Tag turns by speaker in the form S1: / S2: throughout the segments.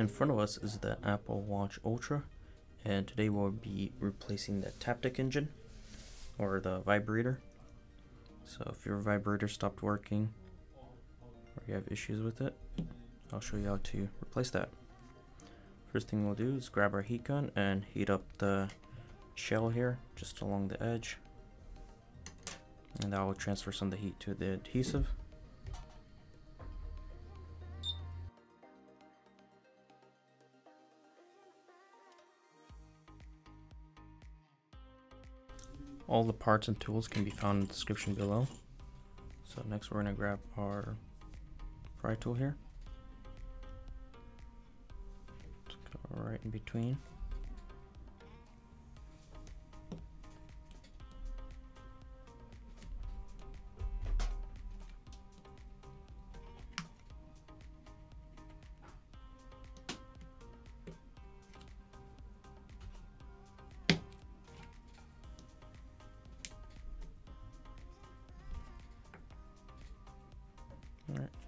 S1: In front of us is the Apple Watch Ultra, and today we'll be replacing the Taptic engine, or the vibrator. So if your vibrator stopped working, or you have issues with it, I'll show you how to replace that. First thing we'll do is grab our heat gun and heat up the shell here, just along the edge. And that will transfer some of the heat to the adhesive. All the parts and tools can be found in the description below. So next we're to grab our pry tool here. Let's go right in between.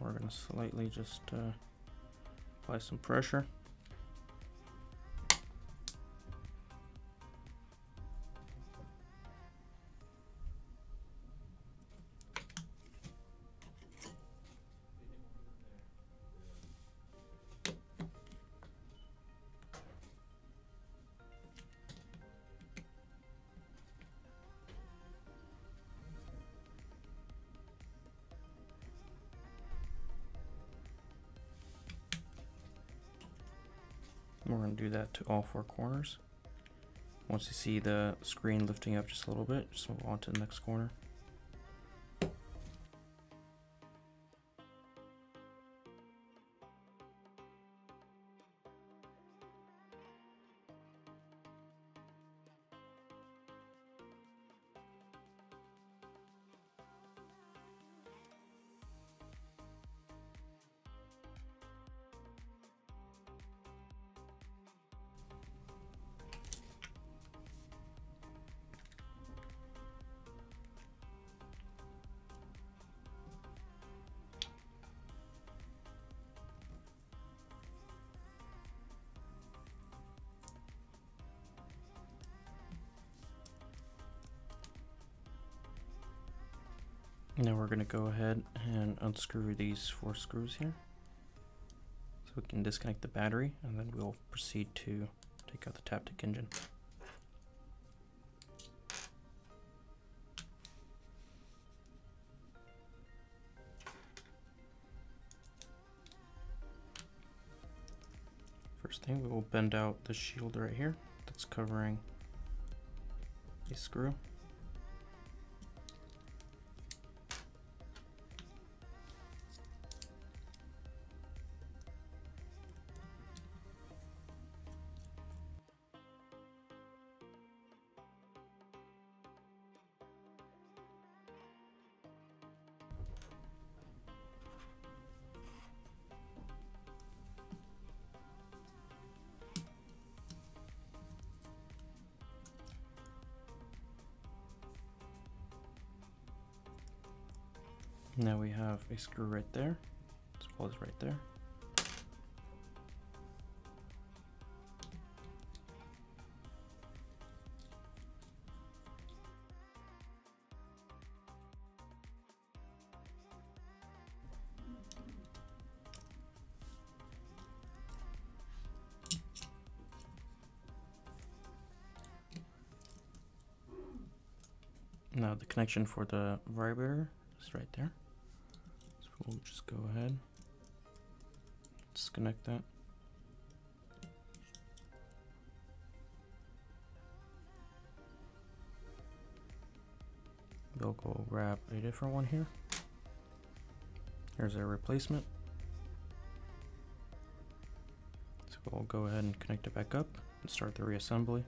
S1: We're going to slightly just uh, apply some pressure. We're going to do that to all four corners. Once you see the screen lifting up just a little bit, just move on to the next corner. Now we're going to go ahead and unscrew these four screws here. So we can disconnect the battery and then we'll proceed to take out the Taptic engine. First thing, we will bend out the shield right here that's covering a screw. Now we have a screw right there, as well right there. Now the connection for the vibrator is right there we'll just go ahead, disconnect that. We'll go grab a different one here. Here's a replacement. So we'll go ahead and connect it back up and start the reassembly.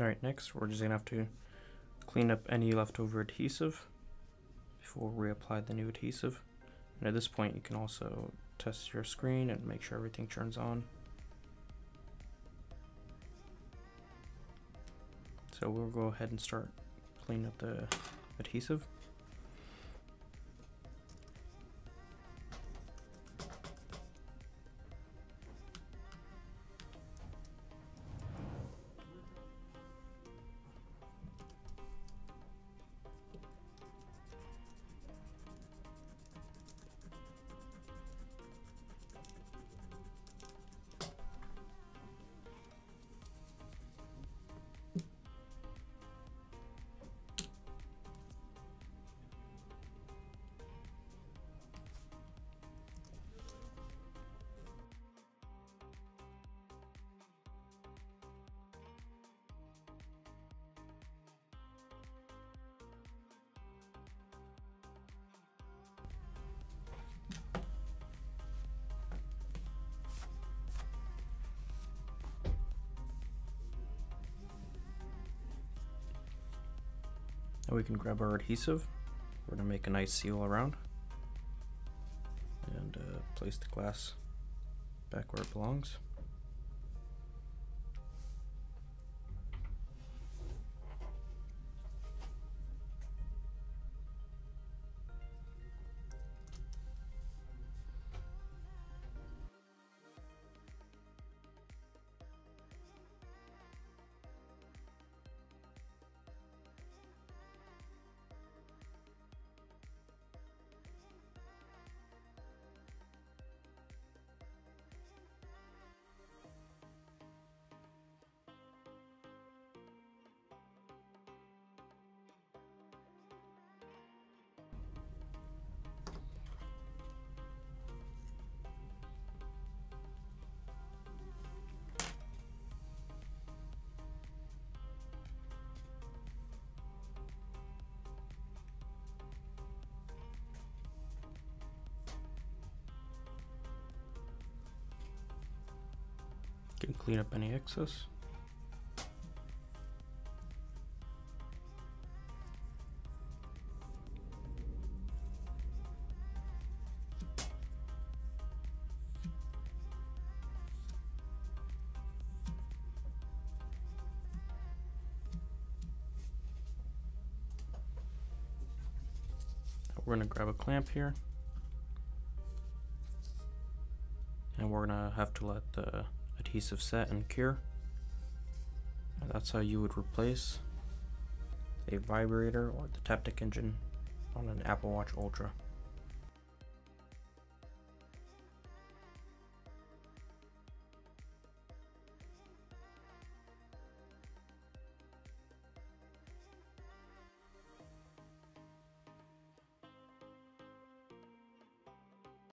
S1: Alright, next we're just going to have to clean up any leftover adhesive before we apply the new adhesive. And at this point you can also test your screen and make sure everything turns on. So we'll go ahead and start cleaning up the adhesive. Now we can grab our adhesive. We're to make a nice seal around and uh, place the glass back where it belongs. Can clean up any excess. We're going to grab a clamp here. And we're going to have to let the adhesive set and cure. And that's how you would replace a vibrator or the Taptic engine on an Apple Watch Ultra.